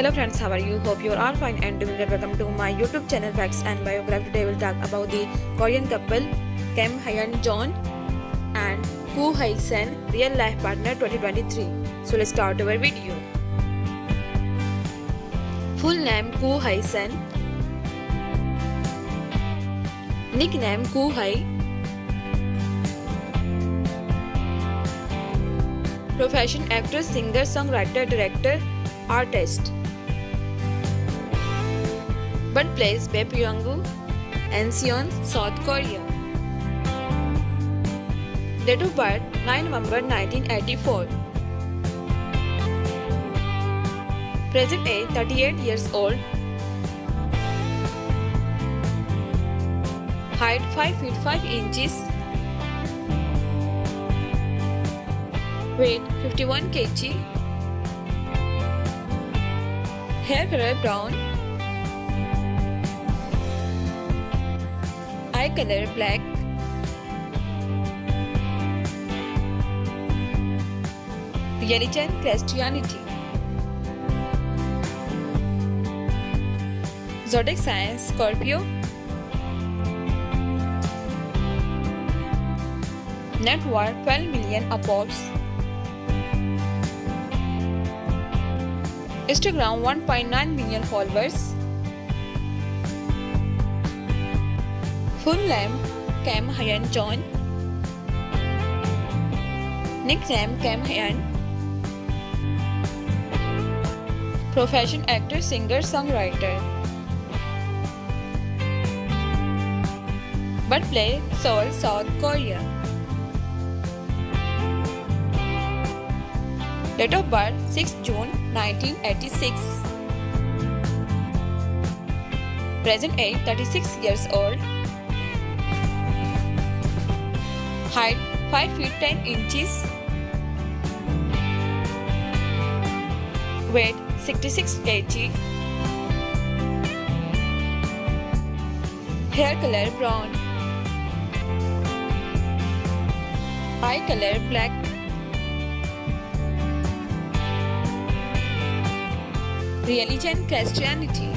Hello friends, how are you? Hope you are fine and doing well. Welcome to my YouTube channel Facts and Biography. Today we'll talk about the Korean couple Kim Hyun Joong and Ku Hye Sun, real life partner 2023. So let's start our video. Full name Ku Hye Sun. Nickname Ku Hye. Profession actor, singer, songwriter, director, artist. Birthplace Pyongyang, Anseon, South Korea. Date of birth 9 November 1984. Present age 38 years old. Height 5 feet 5 inches. Weight 51 kg. Hair color brown. Eye color black. Religion Christianity. Zodiac sign Scorpio. Net worth 12 million upwards. Instagram 1.9 million followers. Full name Kim Hyun Joong. Nickname Kim Hyun. Profession actor, singer, songwriter. Birthplace Seoul, South Korea. Date of birth 6 June 1986. Present age 36 years old. Height 5 feet 10 inches. Weight 66 kg. Hair color brown. Eye color black. Religion Christianity.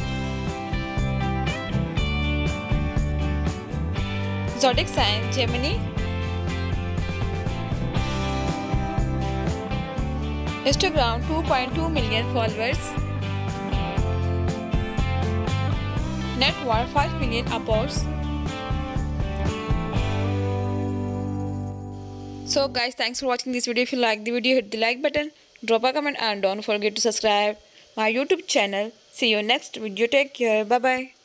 Zodiac sign Gemini. Instagram 2.2 million followers. Net worth 5 million upwards. So guys, thanks for watching this video. If you like the video, hit the like button, drop a comment and don't forget to subscribe my YouTube channel. See you next video. Take care. Bye bye.